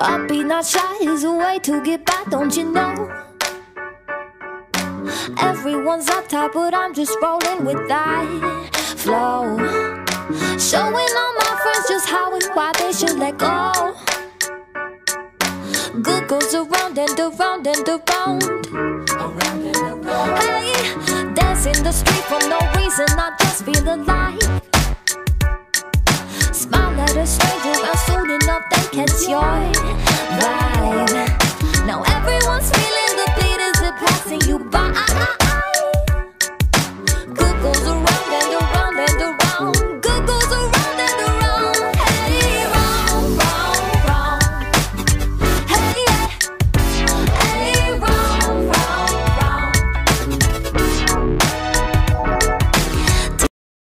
Upbeat, not shy is a way to get by, don't you know? Everyone's uptight, but I'm just rolling with that flow. Showing all my friends just how and why they should let go. Good goes around and around and around. Hey, dance in the street for no reason, I just feel alive. vibe, vibe.